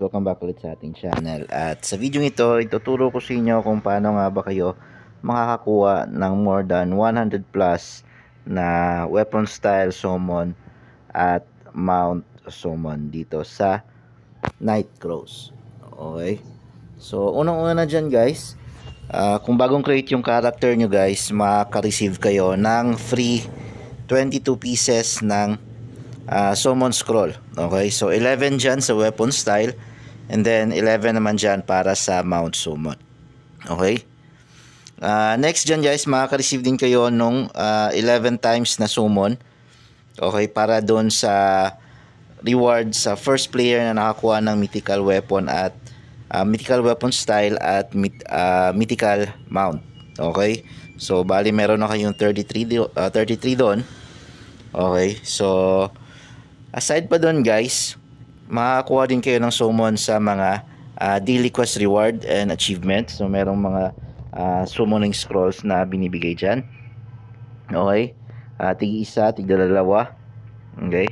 Welcome back ulit sa ating channel. At sa video ito, ituturo ko sa inyo kung paano nga ba kayo makakakuha ng more than 100 plus na weapon style summon at mount summon dito sa Night Crows. Okay? So, unang-una na dyan guys, uh, kung bagong create yung character nyo guys, makaka-receive kayo ng free 22 pieces ng uh, summon scroll. Okay? So, 11 dyan sa weapon style And then 11 naman dyan para sa Mount Summon. Okay? Uh, next dyan guys, makaka-receive din kayo nung uh, 11 times na summon. Okay, para doon sa reward sa first player na nakakuha ng mythical weapon at uh, mythical weapon style at uh, mythical mount. Okay? So, bali meron na kayong 33, uh, 33 doon. Okay? So, aside pa doon guys, makakuha din kayo ng summon sa mga uh, daily quest reward and achievement. So merong mga uh, summoning scrolls na binibigay dyan. Okay? Uh, tig isa, tig dalawa. Okay?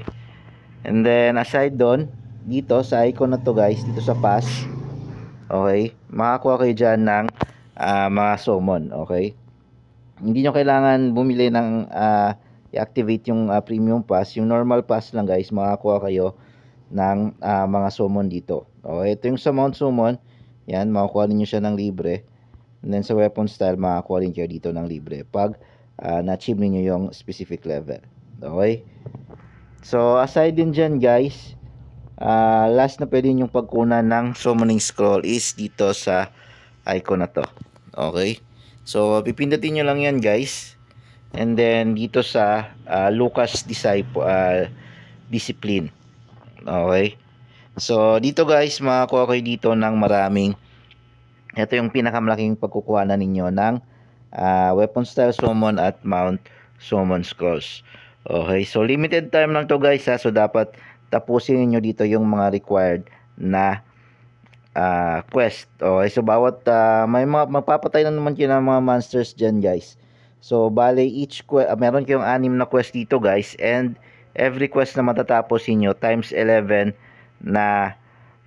And then aside doon, dito sa icon na to guys, dito sa pass. Okay? Makakuha kayo dyan ng uh, mga summon. Okay? Hindi nyo kailangan bumili ng uh, i-activate yung uh, premium pass. Yung normal pass lang guys, makakuha kayo ng uh, mga summon dito. Okay, ito yung Mount Summon. Yan, makakuha niyo siya ng libre. And then sa weapon style, makakuha rin kayo dito ng libre pag uh, na-achieve niyo yung specific level. Okay? So, aside din dyan guys, uh, last na pwede yung pagkunan ng summoning scroll is dito sa icon na to. Okay? So, pipindutin nyo lang yan guys. And then, dito sa uh, Lucas Disciple, uh, Discipline. Okay? So, dito guys, makakuha kayo dito ng maraming ito yung pinakamalaking pagkukuha na ninyo ng uh, weapon style summon at mount summon scrolls. Okay, so limited time lang to guys ha. So dapat tapusin niyo dito yung mga required na uh, quest. Okay, so bawat uh, may mga magpapatay na naman kayo ng mga monsters diyan guys. So bale each quest, uh, meron kayong anim na quest dito guys and every quest na matatapos inyo times 11 na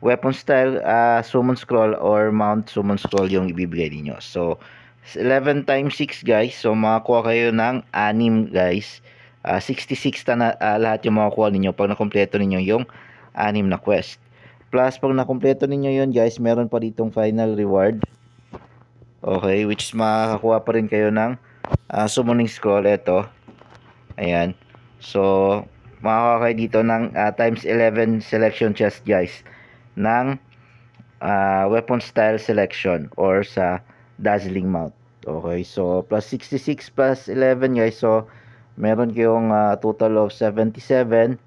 weapon style uh, summon scroll or mount summon scroll yung ibibigay niyo. So 11 times 6 guys. So makakuha kayo ng 6 guys. Uh, 66 ta na uh, lahat yung makukuha ninyo pag nakompleto ninyo yung 6 na quest. Plus pag nakompleto ninyo yon guys, meron pa ditong final reward. Okay, which is makakakuha pa rin kayo ng uh, summoning scroll ito. Ayan. So, makakakuha kayo dito ng uh, times 11 selection chest guys ng uh, weapon style selection or sa dazzling mount. Okay so plus 66 plus 11 guys. So meron kayong uh, total of 77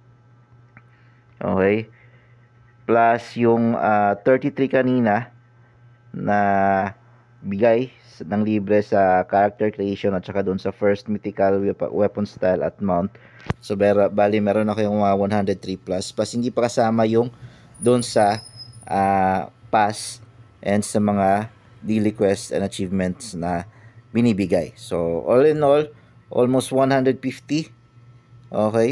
okay plus yung uh, 33 kanina na bigay ng libre sa character creation at saka doon sa first mythical weapon style at mount. So bera, bali meron ako yung mga 103 plus. Plus hindi pa kasama yung doon sa uh, pass and sa mga daily quests and achievements na binibigay. So all in all, almost 150. Okay?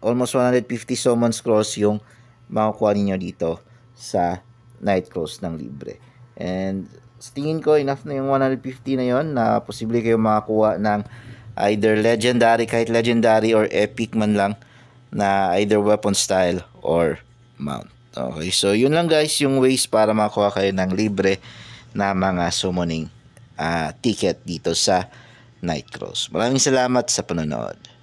Almost 150 summon scrolls yung makukuha ninyo dito sa Night Cross ng libre. And sa tingin ko enough na yung 150 na yon na posible kayo makakuha ng either legendary kahit legendary or epic man lang na either weapon style or mount. Okay, so yun lang guys yung ways para makakuha kayo ng libre na mga summoning uh, ticket dito sa Night Cross. Maraming salamat sa panonood.